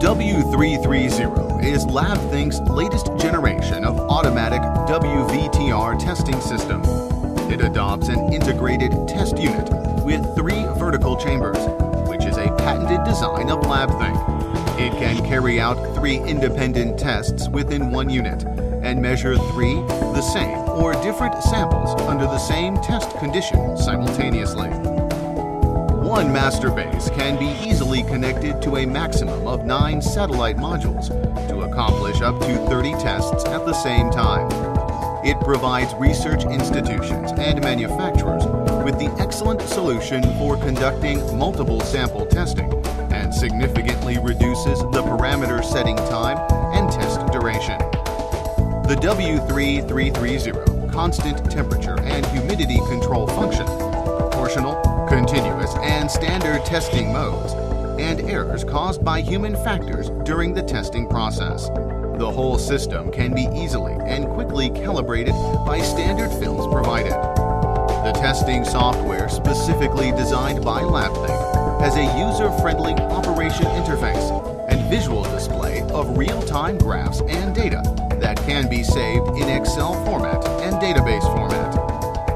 W330 is LabThink's latest generation of automatic WVTR testing system. It adopts an integrated test unit with three vertical chambers, which is a patented design of LabThink. It can carry out three independent tests within one unit and measure three the same or different samples under the same test condition simultaneously. One master base can be easily connected to a maximum of nine satellite modules to accomplish up to 30 tests at the same time. It provides research institutions and manufacturers with the excellent solution for conducting multiple sample testing and significantly reduces the parameter setting time and test duration. The W3330 constant temperature and humidity control function, proportional, and standard testing modes, and errors caused by human factors during the testing process. The whole system can be easily and quickly calibrated by standard films provided. The testing software specifically designed by LabThink has a user-friendly operation interface and visual display of real-time graphs and data that can be saved in Excel format and database format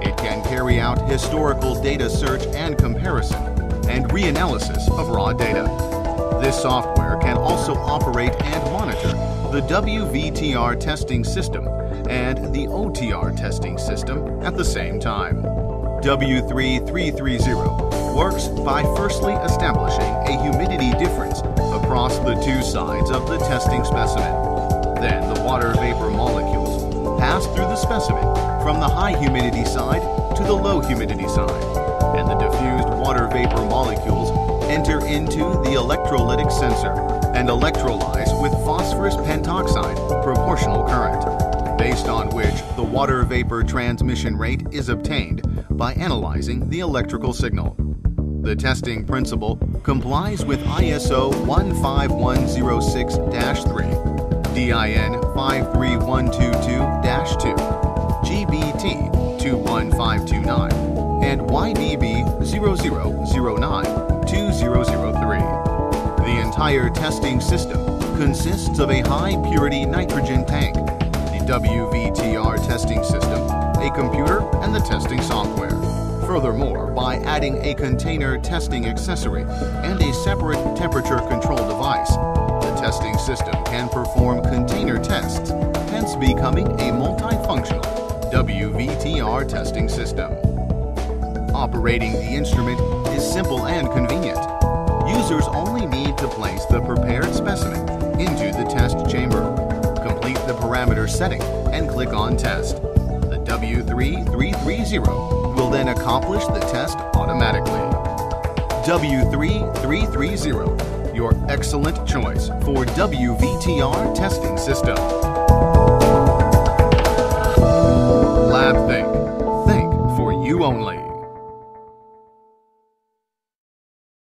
It can carry out historical data search and comparison, and reanalysis of raw data. This software can also operate and monitor the WVTR testing system and the OTR testing system at the same time. W3330 works by firstly establishing a humidity difference across the two sides of the testing specimen. Then the water vapor molecules pass through the specimen from the high humidity side to the low humidity side, and the diffused water vapor molecules enter into the electrolytic sensor and electrolyze with phosphorus pentoxide proportional current, based on which the water vapor transmission rate is obtained by analyzing the electrical signal. The testing principle complies with ISO 15106-3, DIN 53122-2, GBT 21529 and YBB 0009-2003. The entire testing system consists of a high purity nitrogen tank, the WVTR testing system, a computer, and the testing software. Furthermore, by adding a container testing accessory and a separate temperature control device, the testing system can perform container tests, hence becoming a multifunctional WVTR testing system. Operating the instrument is simple and convenient. Users only need to place the prepared specimen into the test chamber, complete the parameter setting, and click on Test. The W3330 will then accomplish the test automatically. W3330, your excellent choice for WVTR testing system.